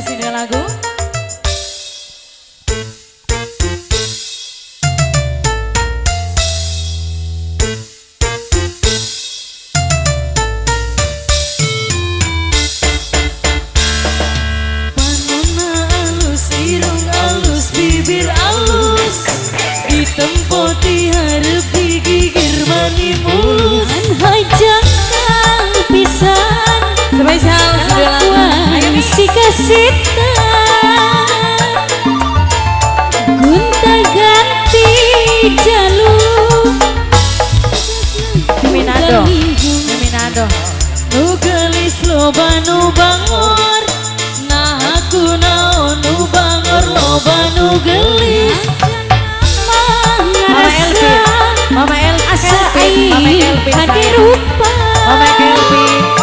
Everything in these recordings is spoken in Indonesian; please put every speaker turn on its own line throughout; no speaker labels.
terus ini lagu. Ditempoti harap digigir mani mulus
Hajang Gunta ganti jalur.
Minado. Minado. Nu gelis loba nu bangor. Nah aku naon nu bangor. Loba nu gelis. Mama Elvin Mama El
Asa
Mama
rupa.
Mama Kelvin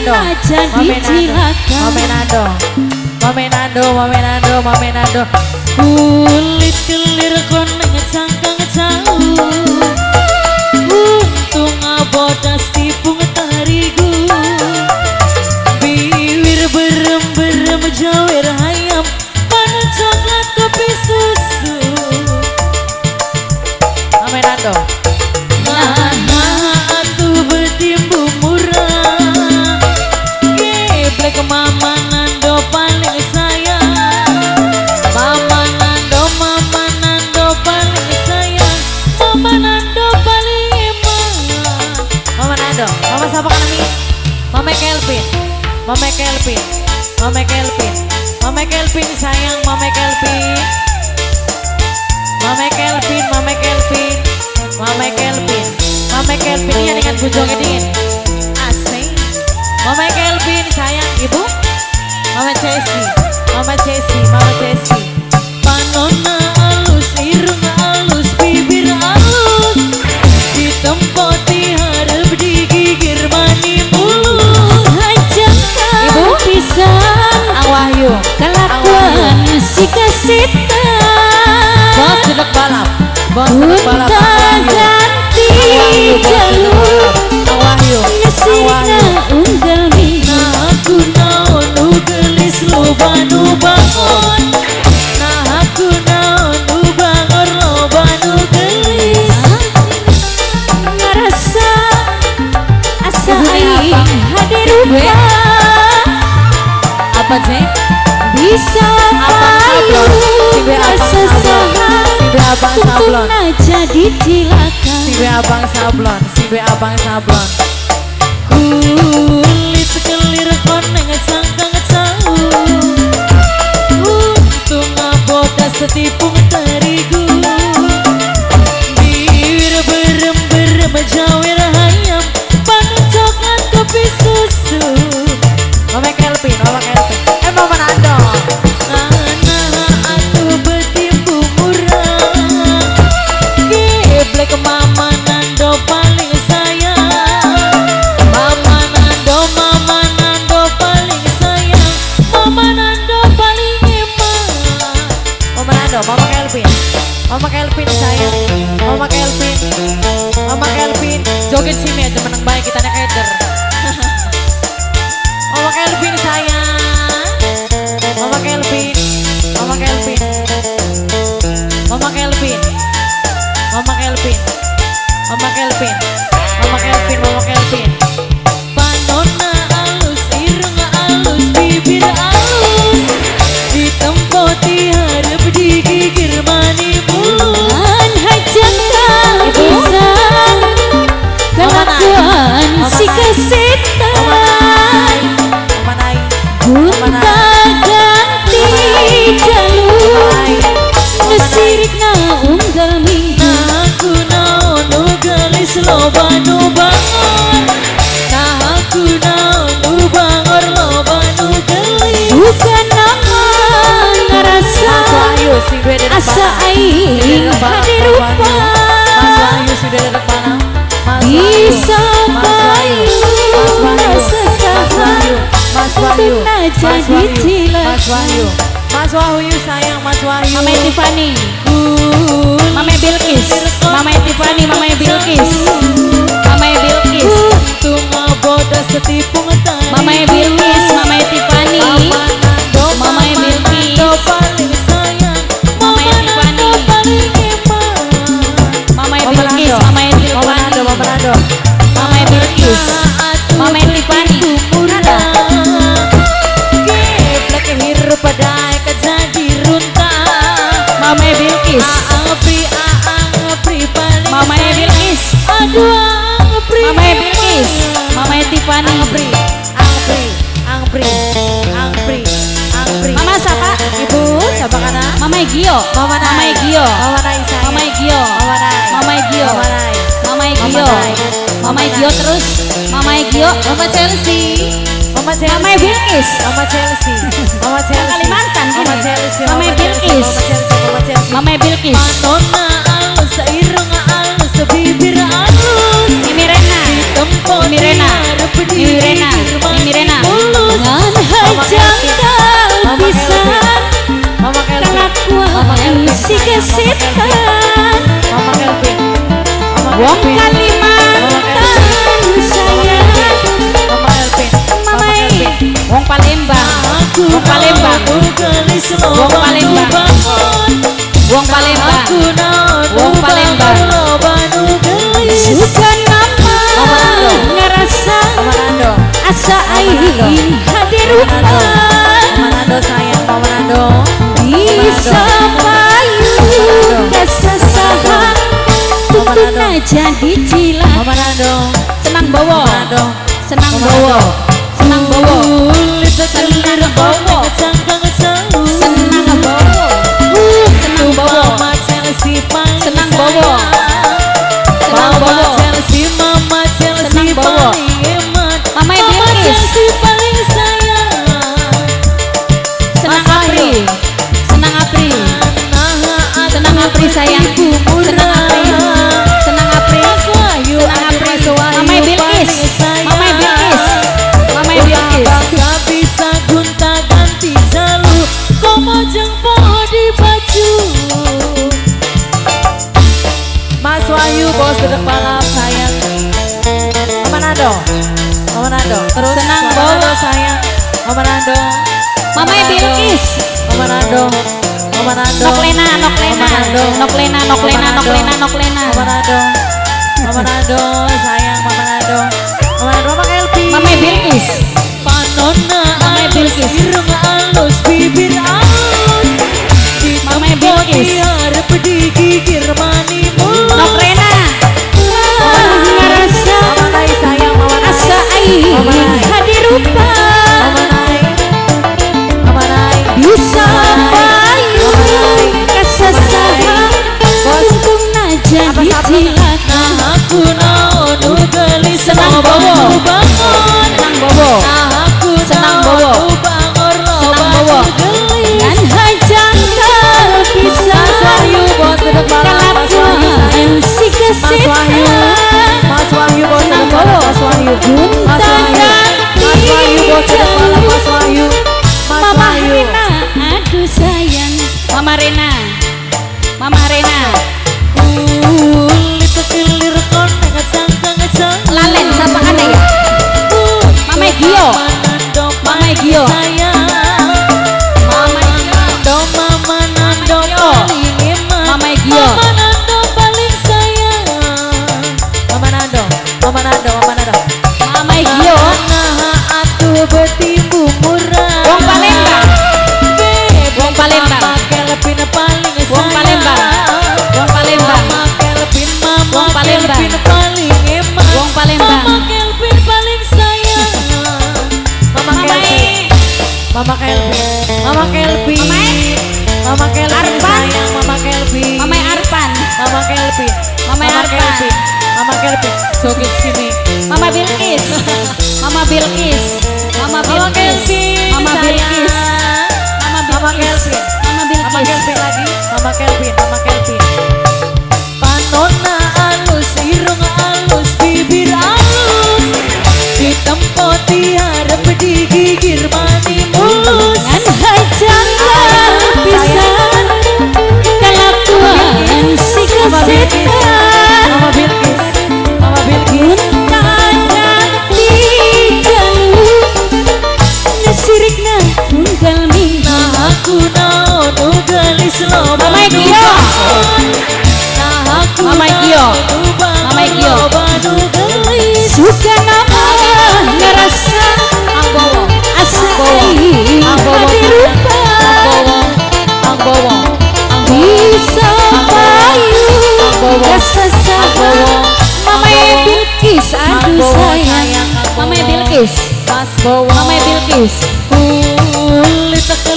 Nando. Mama Nando. Mama Nando. Kulit kelir kon Mama Kelvin Mama Kelvin Mama Kelvin sayang Mama Kelvin. Mama Kelvin, Mama Kelvin Mama Kelvin. Mama Kelvin iya dengan bujongnya dingin. Asing Mama Kelvin sayang ibu. Mama Cesi Bos balap. Bos balap.
Ganti jalur. unggal
Nah aku naon nu gelis loba nu bangun aku naon nu bangor loba nu gelis
Ngerasa Asa
Ibu ini
aing
apa?
hadir
Ibu
rupa
Apa sih?
Bisa
Abang
payu
sablon. Si Be abang sablon. Si Be abang sablon
jadi cilaka
abang sablon. Abang sablon. Kulit Mama Kelvin Mama Kelvin
aing hadir rupa.
Mas Wahyu si gue dari mana Mas Wahyu
Bisa
Mas Wahyu Mas Wahyu
rasa
Mas Wahyu Mas Wahyu
Untuk
Mas
jadi
Wahyu
cilaka.
Mas Wahyu Mas Wahyu sayang Mas Wahyu
Mama Tiffany Mama Bilkis Mama Tiffany Mama Bilkis Mama Bilkis Bilkis
Yo, Mama Gio,
Mama
Tiffany.
Mama
Gio, Mama Bilkis,
Mama Bilkis, Mama Tiffany.
Angpri, angpri, angpri, angpri, angpri.
Mama siapa?
Ibu, siapa kana?
Mama Gio,
Mama
Gio,
Mama
Gio,
Mama
Gio,
Mama
Gio.
Gio.
Mama
Mama
Gio terus. Mama Gio.
Mama Chelsea. Mama Chelsea.
Mama Bilkis.
Mama Chelsea. Mama Chelsea.
Kalimantan
Mama. Chelsea
Mama
Mama Chelsea
Bilkis.
Mama Chelsea Mama Chelsea.
Mama Bilkis.
Manona alus irong alus sa bibir alus
Rena.
Tempat
Mimi Rena.
diharap
Mimi Rena.
dirman
Mimi Rena.
Mulus.
Ngan
Mama Kelvin. Mama
pisan.
Mama Kelvin Mama Kelvin
Wong Palembang
Aku
Wong Palembang Wong Palembang. Wong Palembang Wong Palembang.
gelis
Suka nama
Mama
ngerasa asa aing hadir
Mama Nando sayang Mama Nando
bisa tutuna jadi
Nando
senang bawa. Senang bawa senang bawa. Senang bawa. Senang bawa. Senang
sayang.
Senang
Mama
Bowo.
Chelsea Mama Chelsea
Senang Bowo. Mama senang Apri. senang Apri. senang Apri sayang
Dedek balap sayang. Mama Nando. Mama Nando. Terus?
Senang,
Mama. Nando sayang. Mama Nando.
Mama. Bilkis
Mama Nando. Mama Nando.
Noklena Noklena. Noklena Noklena. Noklena Noklena.
Mama Nando. Mama Nando sayang Mama Nando. Mama Nando Mama Elvi.
Mama Bilkis
Panona
Mama Bilkis.
irung alus, bibir alus. Di
Mama Bilkis. Senang
bangun
senang bobo.
Aku
Senang
naonu
Mama Gio. Mama
Kelvin joget sini.
Mama Bilkis. Mama Bilkis. Mama
Mama
Bilkis. Mama. Bilkis. Mama
Mama
Bilkis.
Kelvin.
Mama
Mama
Bilkis
Kelvin lagi. Mama Kelvin Mama Kelvin. Panona alus Irung alus Bibir alus. Di tempat diharap Digigir mani mulus Bilkis. Mas bawa
Mama Bilkis.
Kulit kelir